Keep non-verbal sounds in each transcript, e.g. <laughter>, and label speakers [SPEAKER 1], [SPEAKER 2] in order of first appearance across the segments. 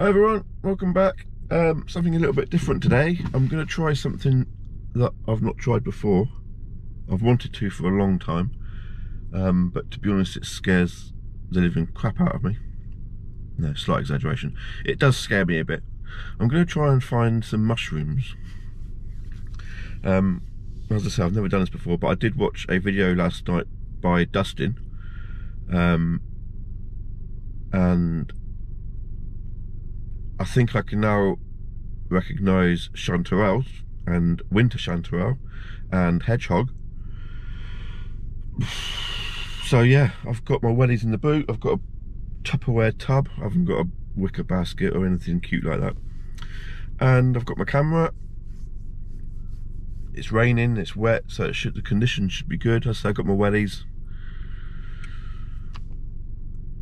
[SPEAKER 1] Hi everyone, welcome back. Um, something a little bit different today. I'm going to try something that I've not tried before. I've wanted to for a long time, um, but to be honest, it scares the living crap out of me. No, slight exaggeration. It does scare me a bit. I'm going to try and find some mushrooms. Um, as I say, I've never done this before, but I did watch a video last night by Dustin. Um, and I think I can now recognise chanterelles and winter chanterelle and hedgehog. So yeah, I've got my wellies in the boot. I've got a Tupperware tub. I haven't got a wicker basket or anything cute like that. And I've got my camera. It's raining, it's wet, so it should, the conditions should be good. I I've got my wellies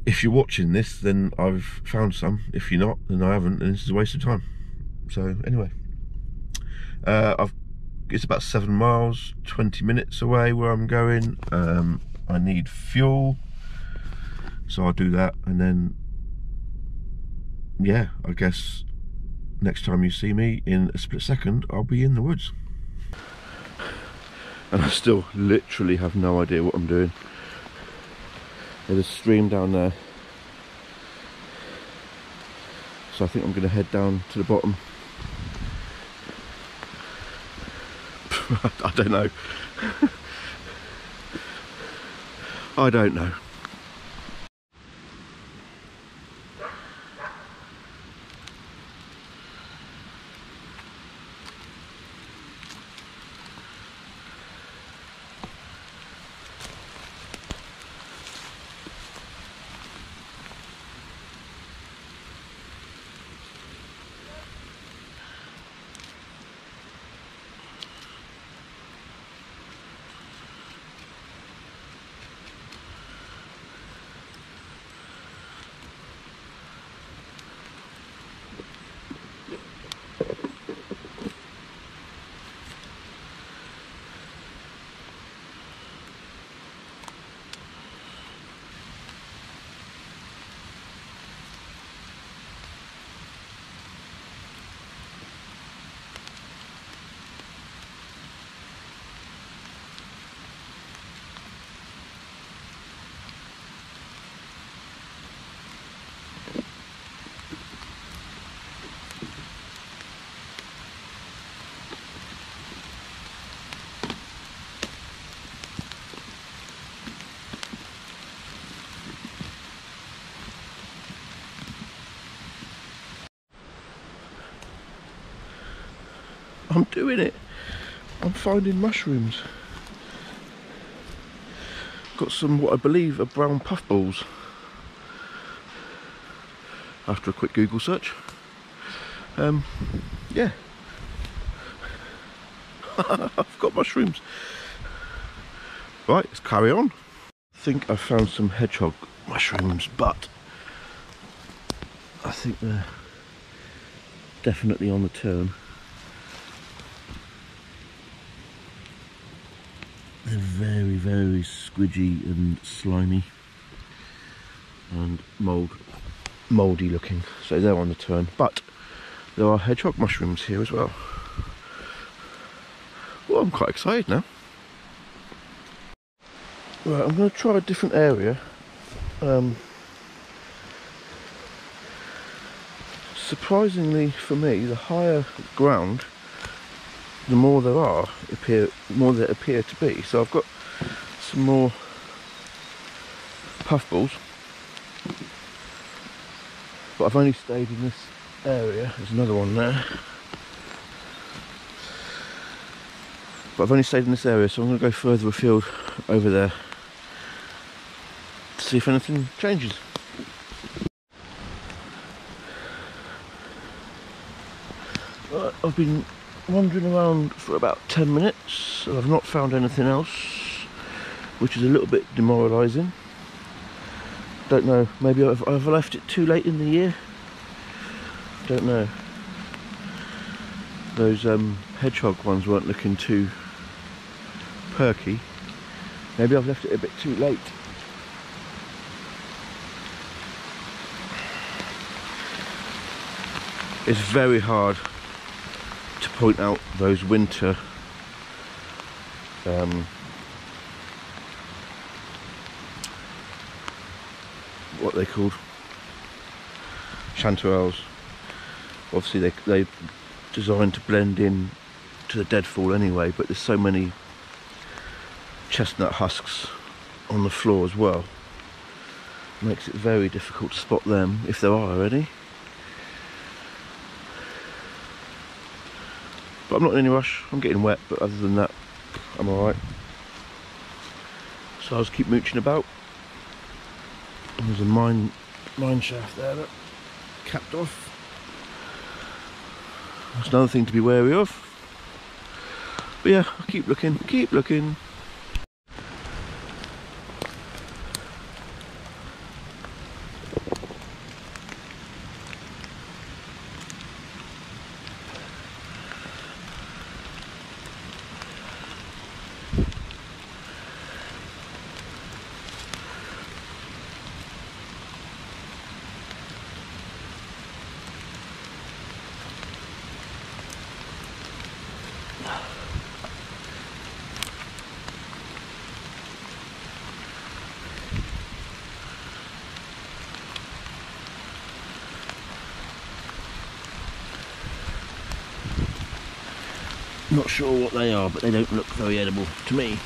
[SPEAKER 1] if you're watching this, then I've found some. If you're not, then I haven't, and this is a waste of time. So anyway, uh, I've it's about seven miles, 20 minutes away where I'm going. Um, I need fuel, so I'll do that, and then yeah, I guess next time you see me in a split second, I'll be in the woods. And I still literally have no idea what I'm doing. There's a stream down there. So I think I'm going to head down to the bottom. <laughs> I don't know. <laughs> I don't know. I'm doing it. I'm finding mushrooms. Got some what I believe are brown puffballs. After a quick Google search. Um, yeah. <laughs> I've got mushrooms. Right, let's carry on. I think I found some hedgehog mushrooms, but I think they're definitely on the turn. Very, very squidgy and slimy and mould, mouldy looking. So they're on the turn, but there are hedgehog mushrooms here as well. Well, I'm quite excited now. Right, I'm going to try a different area. Um, surprisingly for me, the higher ground the more there are appear more there appear to be. So I've got some more puffballs. But I've only stayed in this area. There's another one there. But I've only stayed in this area so I'm going to go further afield over there to see if anything changes. I've been wandering around for about 10 minutes I've not found anything else which is a little bit demoralising. Don't know maybe I've, I've left it too late in the year. Don't know. Those um, hedgehog ones weren't looking too perky. Maybe I've left it a bit too late. It's very hard to point out those winter um, what they called chanterelles. Obviously they they designed to blend in to the deadfall anyway but there's so many chestnut husks on the floor as well. Makes it very difficult to spot them if there are any but I'm not in any rush. I'm getting wet but other than that I'm alright. So I'll just keep mooching about. There's a mine mine shaft there that capped off. That's another thing to be wary of. But yeah I'll keep looking keep looking Not sure what they are, but they don't look very edible to me.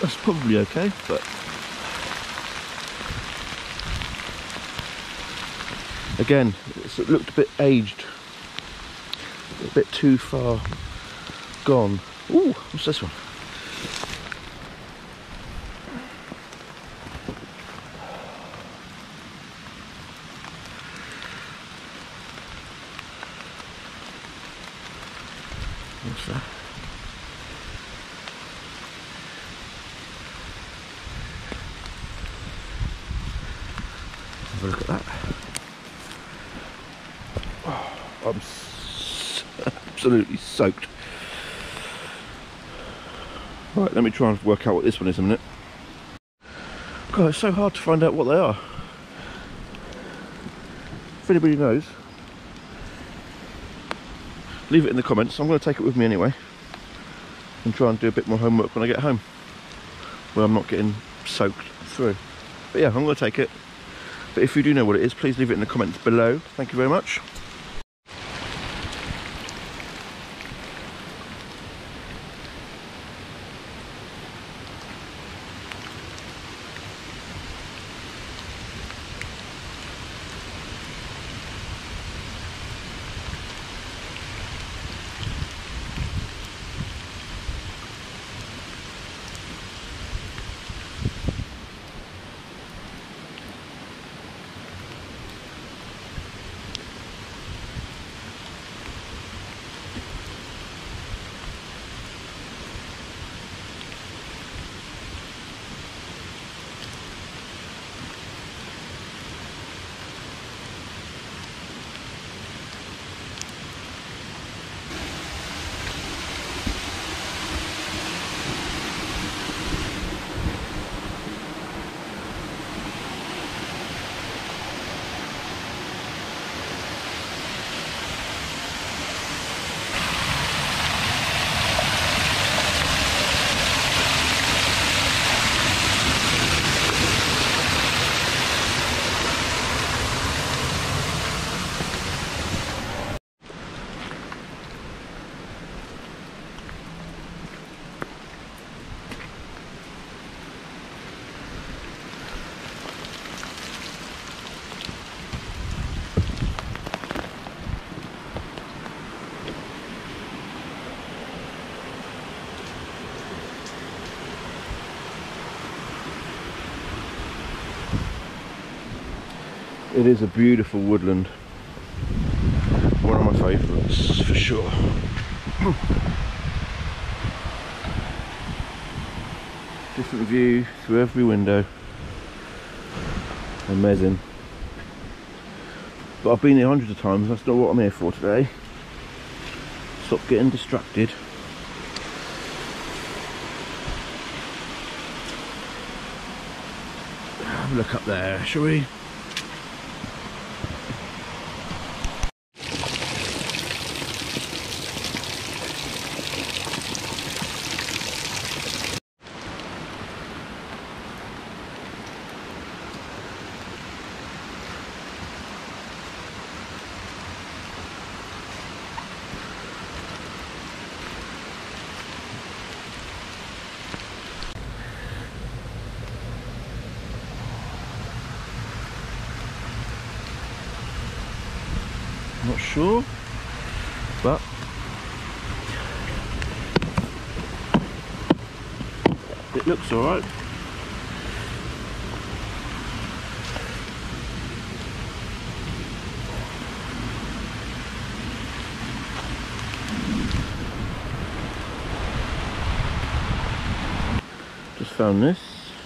[SPEAKER 1] That's probably okay, but again it looked a bit aged. A bit too far gone. Ooh, what's this one what's that have a look at that I'm absolutely soaked. Right, let me try and work out what this one is in a minute. God, it's so hard to find out what they are. If anybody knows, leave it in the comments. I'm going to take it with me anyway and try and do a bit more homework when I get home where I'm not getting soaked through. But yeah, I'm going to take it. But if you do know what it is, please leave it in the comments below. Thank you very much. It is a beautiful woodland. One of my favourites for sure. <clears throat> Different view through every window. Amazing. But I've been here hundreds of times, that's not what I'm here for today. Stop getting distracted. Have a look up there, shall we? Sure, but it looks alright. Just found this.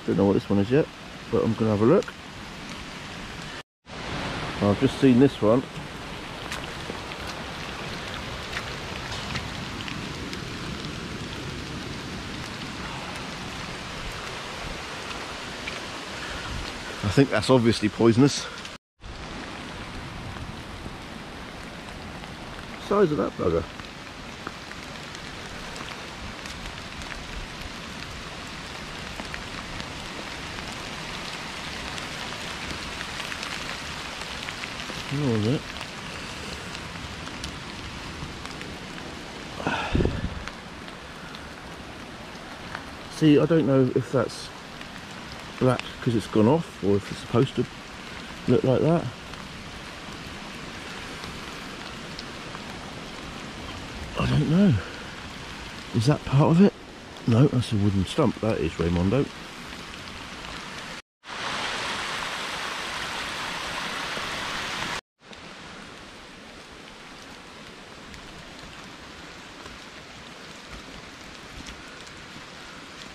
[SPEAKER 1] Don't know what this one is yet, but I'm gonna have a look. I've just seen this one think that's obviously poisonous. Size of that bugger. Of it. See, I don't know if that's black because it's gone off or if it's supposed to look like that. I don't know. Is that part of it? No, that's a wooden stump. That is Raymondo.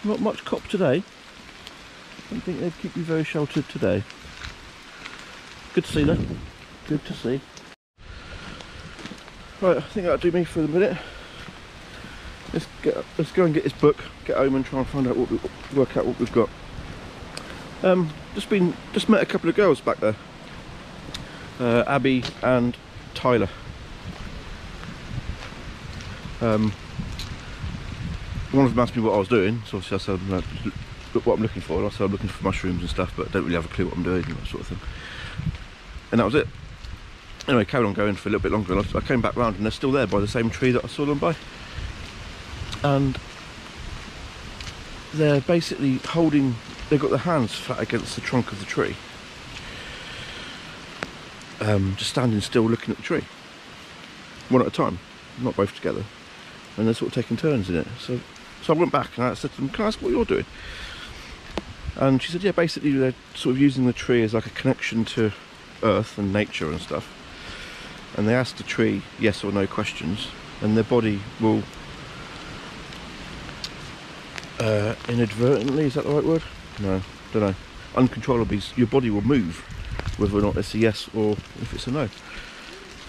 [SPEAKER 1] Not much cop today. Don't think they'd keep you very sheltered today. Good to see though. Good to see. Right, I think that'll do me for the minute. Let's get let's go and get this book, get home and try and find out what we work out what we've got. Um, just been just met a couple of girls back there. Uh, Abby and Tyler. Um, one of them asked me what I was doing, so I said, no, look what I'm looking for. And I said I'm looking for mushrooms and stuff, but don't really have a clue what I'm doing and that sort of thing. And that was it. Anyway, carried on going for a little bit longer, and I, I came back round, and they're still there by the same tree that I saw them by. And they're basically holding, they've got their hands flat against the trunk of the tree. Um, just standing still looking at the tree. One at a time, not both together. And they're sort of taking turns in it. So so I went back and I said to them, can I ask what you're doing? And she said, yeah, basically they're sort of using the tree as like a connection to earth and nature and stuff. And they ask the tree yes or no questions and their body will uh, inadvertently, is that the right word? No, don't know. Uncontrollably, your body will move whether or not it's a yes or if it's a no.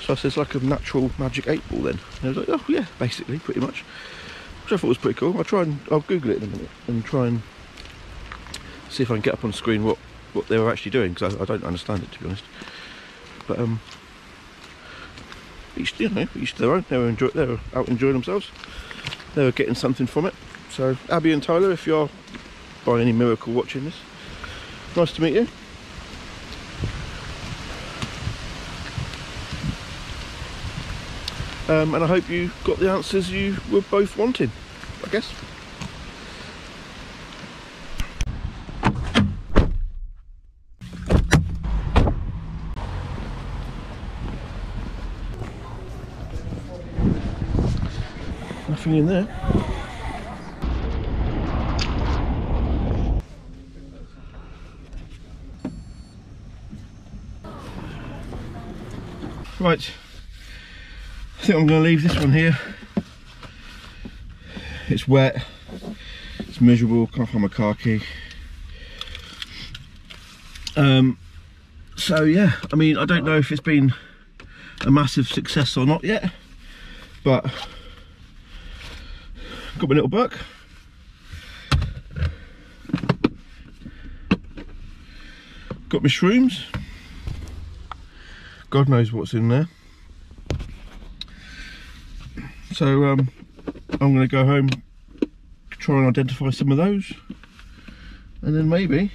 [SPEAKER 1] So I said, it's like a natural magic eight ball then. And I was like, oh yeah, basically, pretty much which I thought was pretty cool. I'll try and I'll Google it in a minute and try and see if I can get up on screen what what they were actually doing because I, I, don't understand it to be honest. But um, each you know each their own. They were enjoy they were out enjoying themselves. They were getting something from it. So Abby and Tyler, if you're by any miracle watching this, nice to meet you. Um, and I hope you got the answers you were both wanting, I guess. In there. Right, I think I'm going to leave this one here. It's wet, it's miserable, can't find my car key. Um, so yeah, I mean, I don't know if it's been a massive success or not yet, but got my little book. Got my shrooms. God knows what's in there. So um, I'm going to go home, try and identify some of those, and then maybe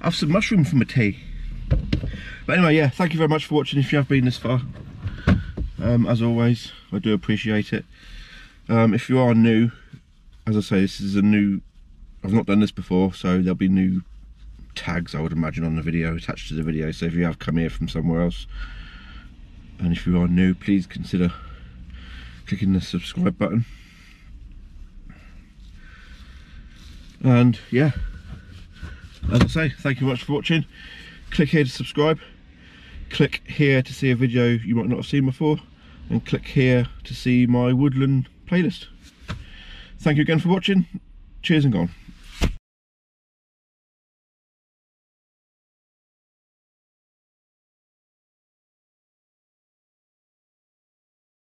[SPEAKER 1] have some mushroom for my tea. But anyway, yeah, thank you very much for watching if you have been this far. Um, as always, I do appreciate it. Um, if you are new, as I say, this is a new, I've not done this before, so there'll be new tags, I would imagine, on the video, attached to the video. So if you have come here from somewhere else, and if you are new, please consider clicking the subscribe button. And yeah, as I say, thank you much for watching. Click here to subscribe. Click here to see a video you might not have seen before. And click here to see my woodland playlist. Thank you again for watching. Cheers and gone.